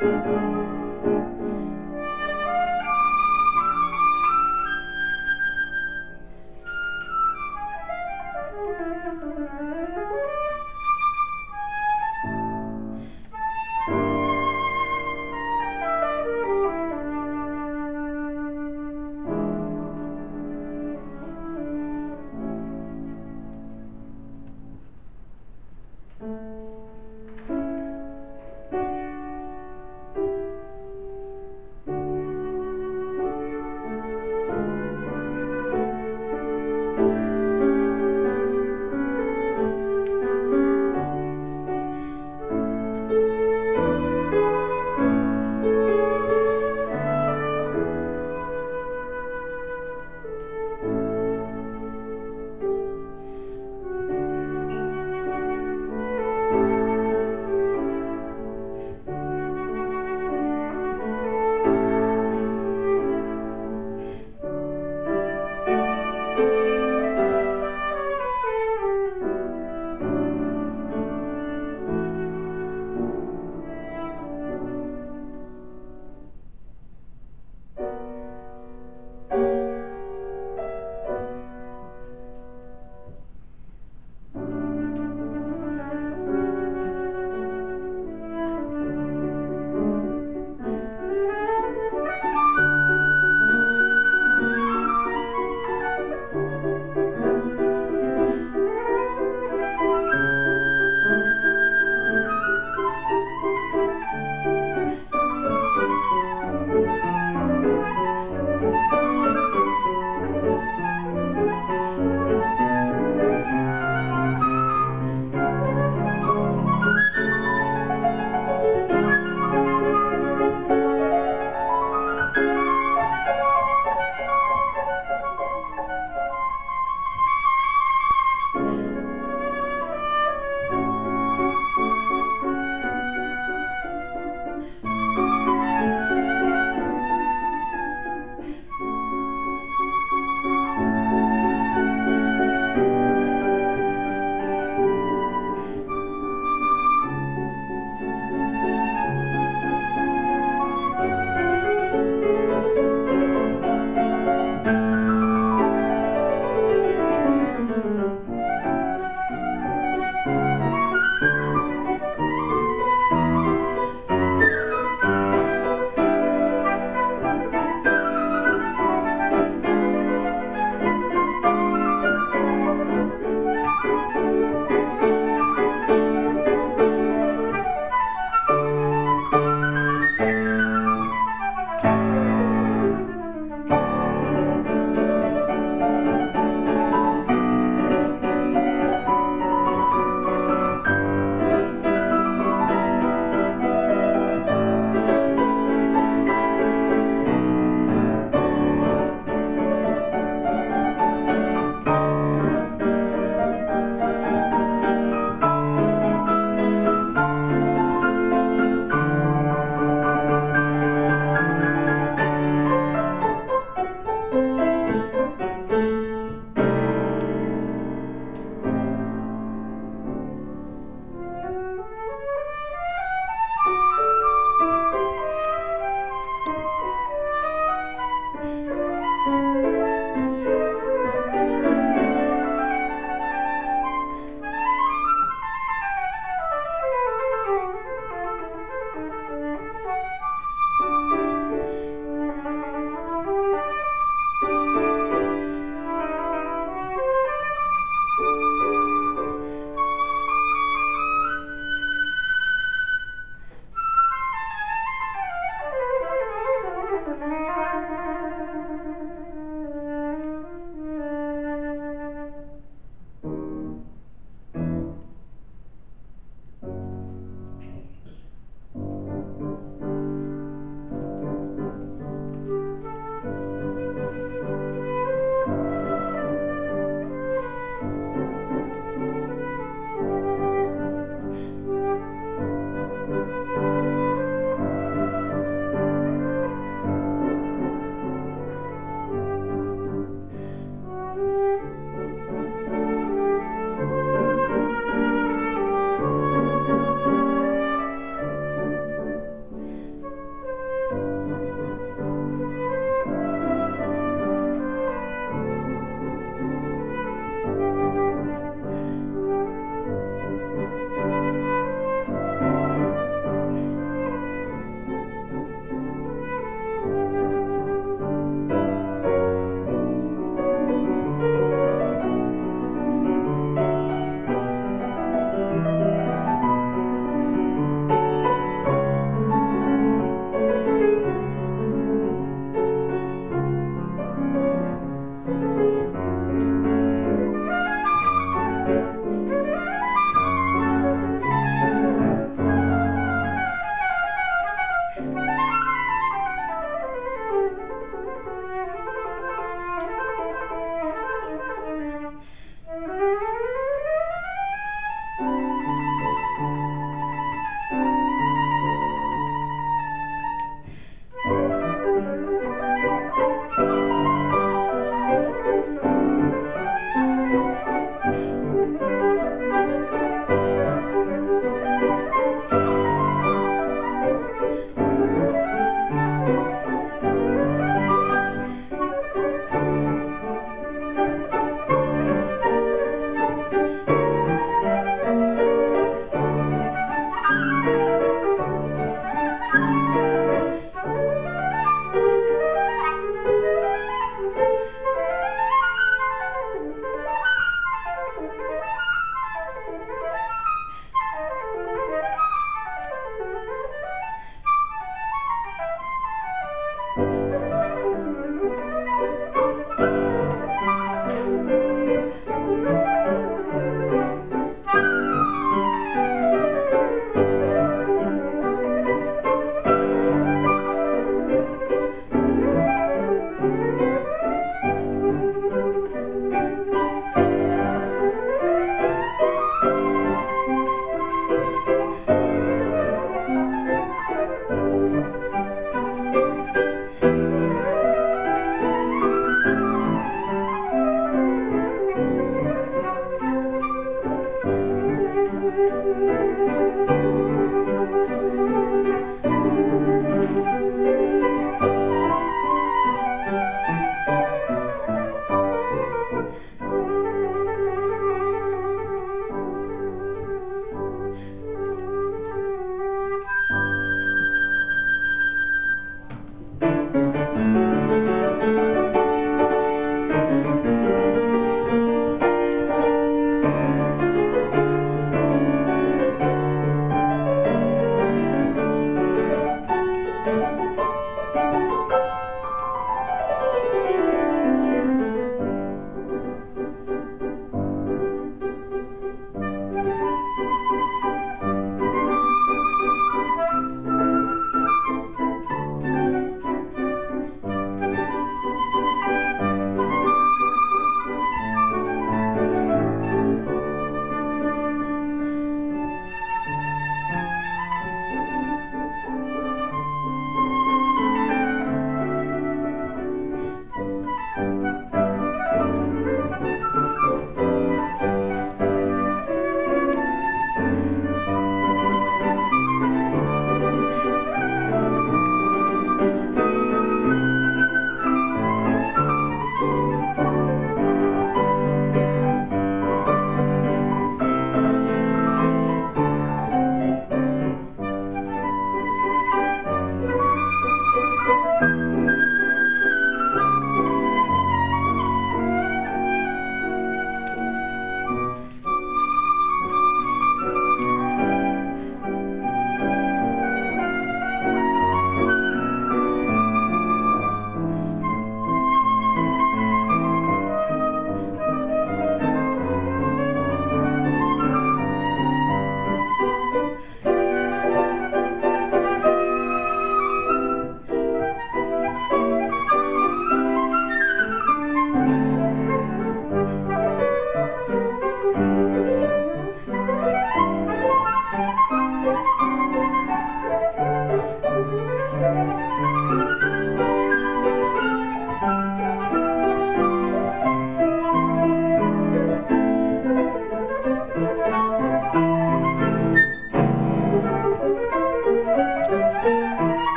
Música